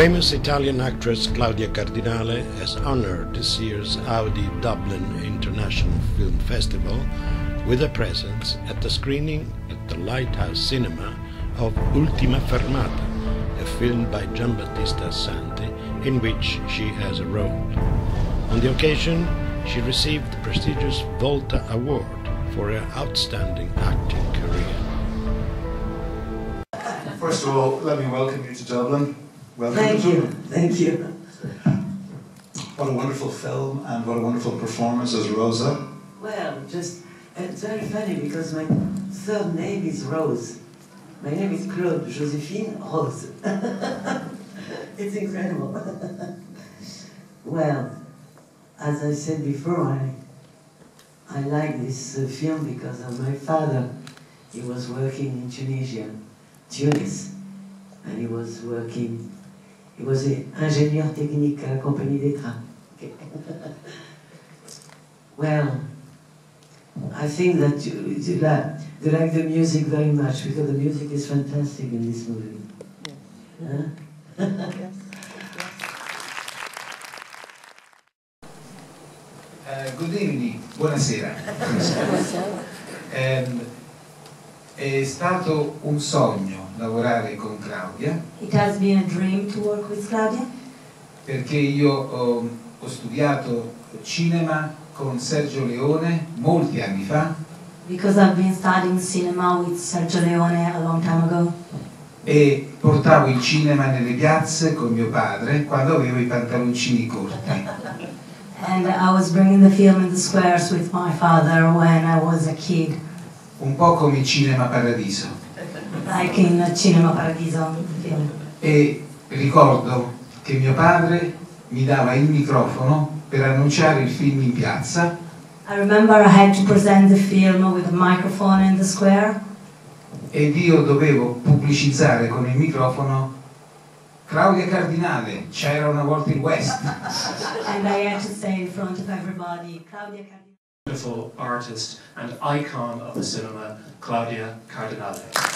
Famous Italian actress Claudia Cardinale has honored this year's Audi Dublin International Film Festival with a presence at the screening at the Lighthouse Cinema of Ultima Fermata, a film by Giambattista Assanti in which she has a role. On the occasion, she received the prestigious Volta Award for her outstanding acting career. First of all, let me welcome you to Dublin. Welcome Thank you, thank you. What a wonderful film and what a wonderful performance as Rosa. Well, just, it's very funny because my third name is Rose. My name is Claude Josephine Rose. it's incredible. well, as I said before, I, I like this uh, film because of my father. He was working in Tunisia, Tunis, and he was working, he was an ingénieur technique à la compagnie des trains. Okay. well, I think that you, you, like, you like the music very much because the music is fantastic in this movie. Huh? Eh, good evening, buonasera. Ehm, è stato un sogno lavorare con Claudia. It has been a dream to work with Claudia. Perché io ho, ho studiato cinema con Sergio Leone molti anni fa. Because I've been studying cinema with Sergio Leone a long time ago. E portavo il cinema nelle piazze con mio padre quando avevo i pantaloncini corti. and I was bringing the film in the squares with my father when I was a kid, un po' come Cinema Paradiso. like in Cinema Paradiso. E ricordo che mio padre mi dava il microfono per annunciare il film in piazza I remember I had to present the film with a microphone in the square ed io dovevo pubblicizzare con il microfono Claudia Cardinale, c'era una volta il West. and I had to say in front of everybody, Claudia Cardinale. Wonderful artist and icon of the cinema, Claudia Cardinale.